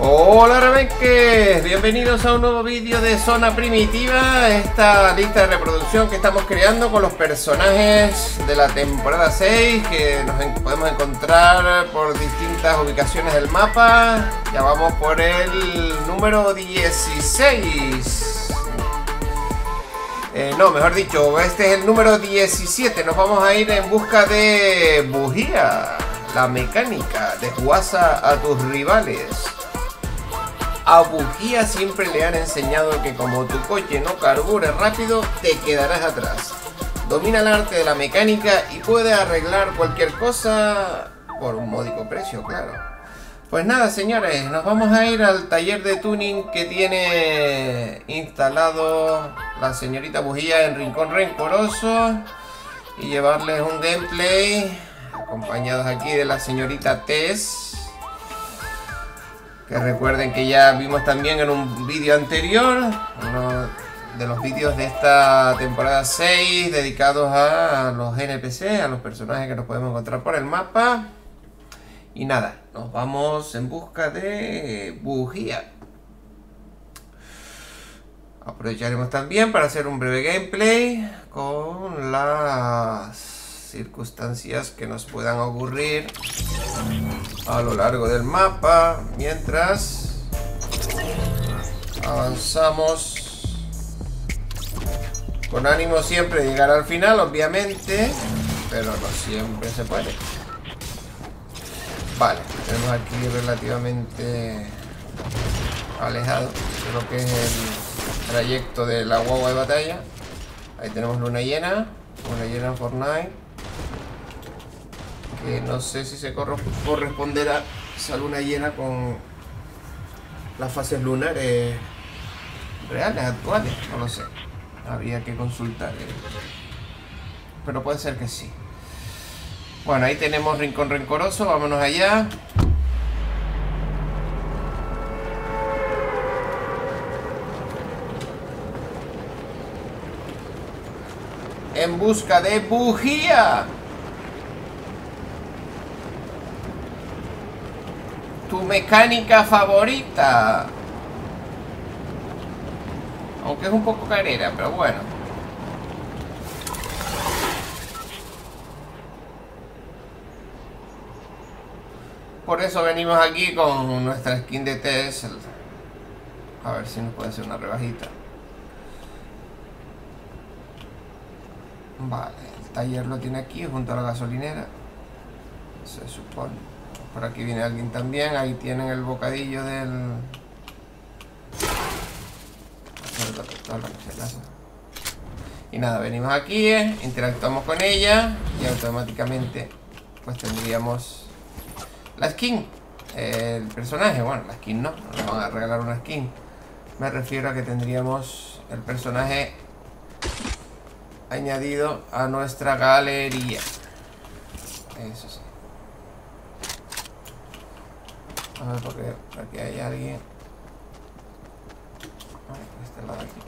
Hola Rebenques, bienvenidos a un nuevo vídeo de Zona Primitiva, esta lista de reproducción que estamos creando con los personajes de la temporada 6 que nos podemos encontrar por distintas ubicaciones del mapa. Ya vamos por el número 16. Eh, no, mejor dicho, este es el número 17. Nos vamos a ir en busca de bujía, la mecánica de a tus rivales. A Bujía siempre le han enseñado que como tu coche no carbure rápido, te quedarás atrás. Domina el arte de la mecánica y puede arreglar cualquier cosa por un módico precio, claro. Pues nada, señores, nos vamos a ir al taller de tuning que tiene instalado la señorita Bujía en Rincón Rencoroso y llevarles un gameplay acompañados aquí de la señorita Tess que recuerden que ya vimos también en un vídeo anterior, uno de los vídeos de esta temporada 6 dedicados a los NPC, a los personajes que nos podemos encontrar por el mapa. Y nada, nos vamos en busca de bujía. Aprovecharemos también para hacer un breve gameplay con las circunstancias que nos puedan ocurrir a lo largo del mapa. Mientras avanzamos con ánimo siempre de llegar al final obviamente pero no siempre se puede. Vale tenemos aquí relativamente alejado de lo que es el trayecto de la guagua de batalla. Ahí tenemos luna llena luna llena en Fortnite no sé si se corresponderá esa luna llena con las fases lunares reales, actuales, no lo sé. Habría que consultar. Eh. Pero puede ser que sí. Bueno, ahí tenemos Rincón Rencoroso, vámonos allá. En busca de bujía. Tu mecánica favorita. Aunque es un poco carera, pero bueno. Por eso venimos aquí con nuestra skin de Tesla. A ver si nos puede hacer una rebajita. Vale, el taller lo tiene aquí junto a la gasolinera. Se supone. Por aquí viene alguien también. Ahí tienen el bocadillo del... Y nada, venimos aquí, eh, interactuamos con ella y automáticamente pues tendríamos la skin. El personaje, bueno, la skin no, no nos van a regalar una skin. Me refiero a que tendríamos el personaje añadido a nuestra galería. Eso sí. A ver, porque aquí hay alguien. Ay, este lado aquí.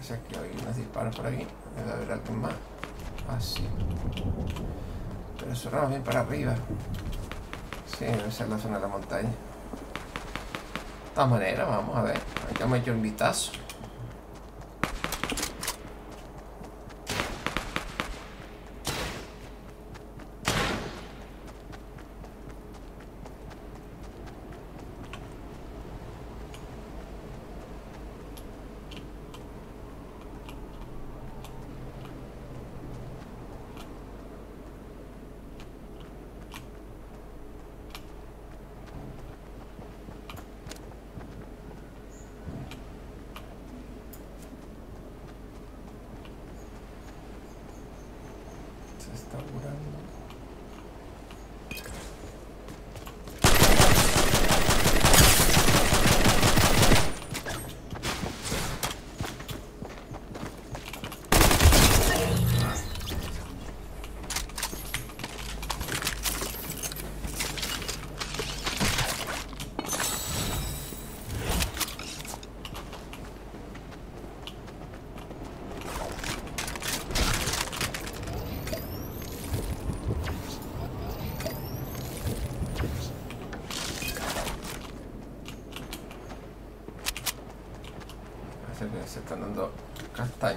O sea, que hay unos disparos por aquí. Debe haber alguien más. Así. Pero eso vamos bien para arriba. Sí, debe ser la zona de la montaña. De todas maneras, vamos a ver. Ya me hecho un vistazo. se está curando.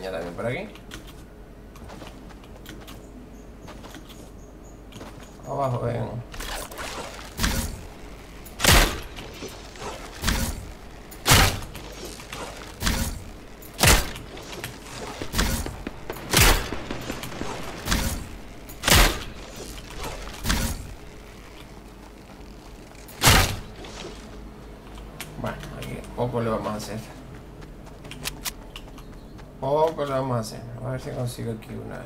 Castaña también por aquí. Abajo ven. Bueno, aquí poco le vamos a hacer. Poco le vamos a. A ver si consigo aquí una...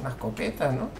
Una escopeta, ¿no?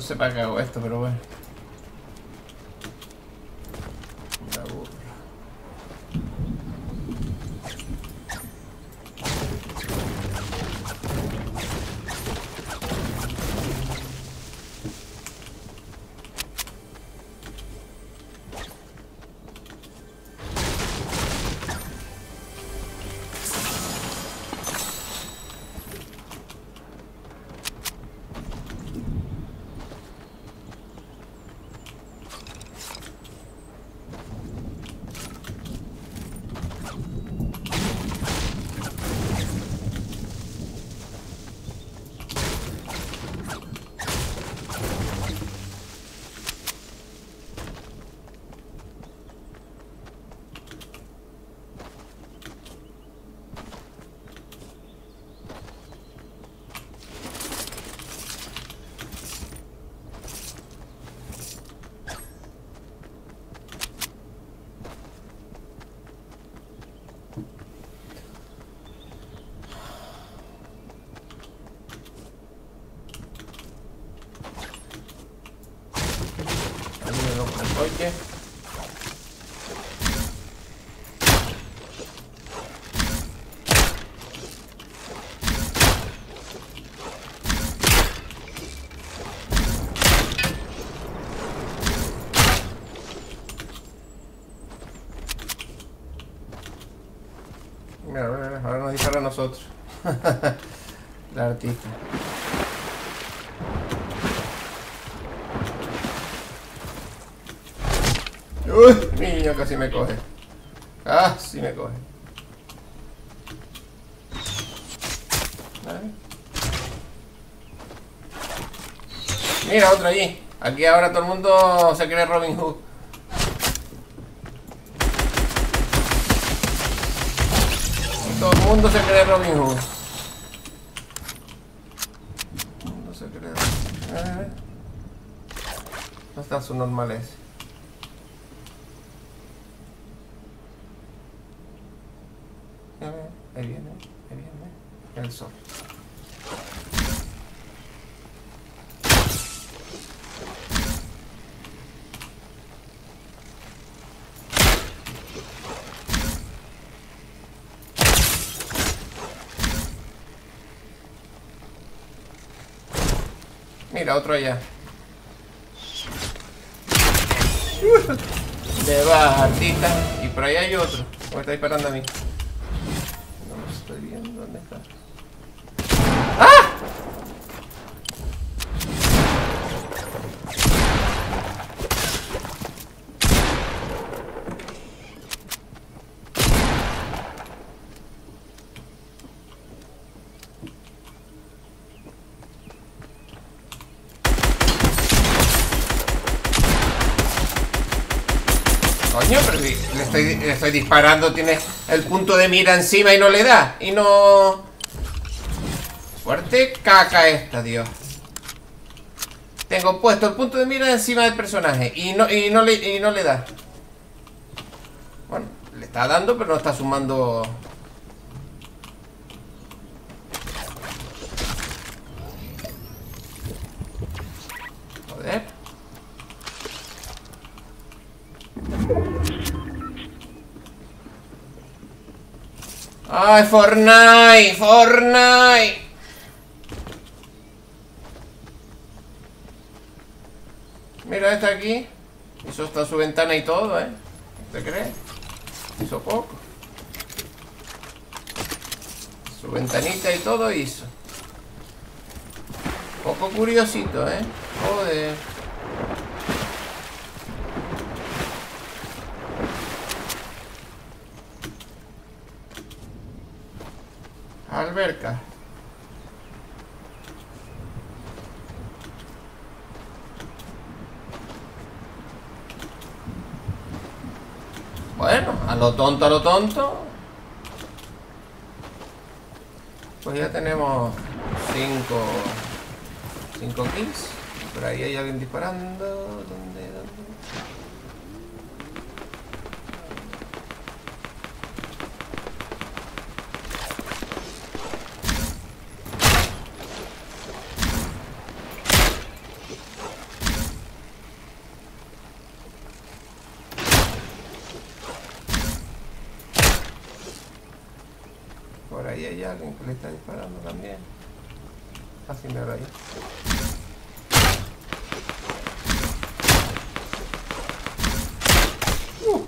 No sé para qué hago esto, pero bueno. Me aburro. Mira, mira, ahora nos dispara a nosotros. La artista. Uy, niño, casi me coge. Casi me coge. Mira, otro allí. Aquí ahora todo el mundo se cree Robin Hood. Todo el mundo se cree Robin Hood. Todo el mundo se cree. Ver. No está la subnormal es. Ahí viene, ahí viene. El sol. Mira, otro allá. De baja, artista. Y por ahí hay otro. ¿Cómo está disparando a mí? No lo estoy viendo. ¿Dónde está? ¡Ah! Coño, le estoy, le estoy disparando, tiene el punto de mira encima y no le da. Y no... Fuerte caca esta, Dios. Tengo puesto el punto de mira encima del personaje y no, y no, le, y no le da. Bueno, le está dando, pero no está sumando... Joder. ¡Ay, Fortnite! ¡Fortnite! Mira esta aquí. Hizo hasta su ventana y todo, ¿eh? ¿Te crees? Hizo poco. Su ventanita y todo hizo. Poco curiosito, ¿eh? Joder. Alberca. Bueno, a lo tonto, a lo tonto. Pues ya tenemos 5 5 kills. Por ahí hay alguien disparando. ¿Dónde? ¿Dónde? Por ahí hay alguien que le está disparando también. Así me ahí. Uh.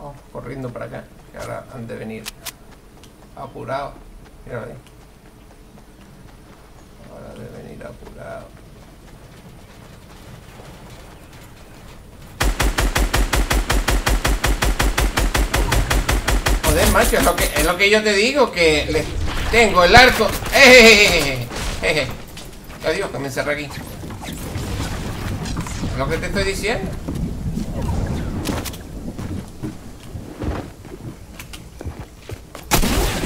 Oh, corriendo para acá, que ahora han de venir apurado. Mira ahí. Ahora de venir apurado. Joder, macho, es lo que, es lo que yo te digo, que le tengo el arco. ¡Eh! ¡Eh! Adiós, que me encerré aquí. Es lo que te estoy diciendo.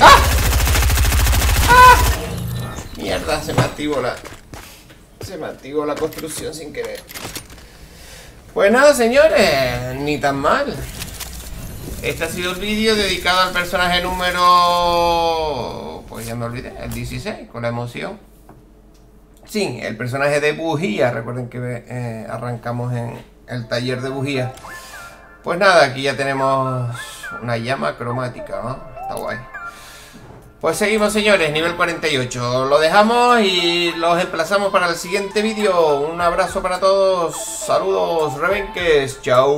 ¡Ah! ¡Ah! Mierda, se me activó la... Se me activó la construcción sin querer. Pues nada, señores, ni tan mal. Este ha sido el vídeo dedicado al personaje número... Pues ya me olvidé, el 16, con la emoción. Sí, el personaje de bujía. Recuerden que eh, arrancamos en el taller de bujía. Pues nada, aquí ya tenemos una llama cromática, ¿no? Está guay. Pues seguimos señores, nivel 48 Lo dejamos y los emplazamos para el siguiente vídeo Un abrazo para todos Saludos, rebenques Chao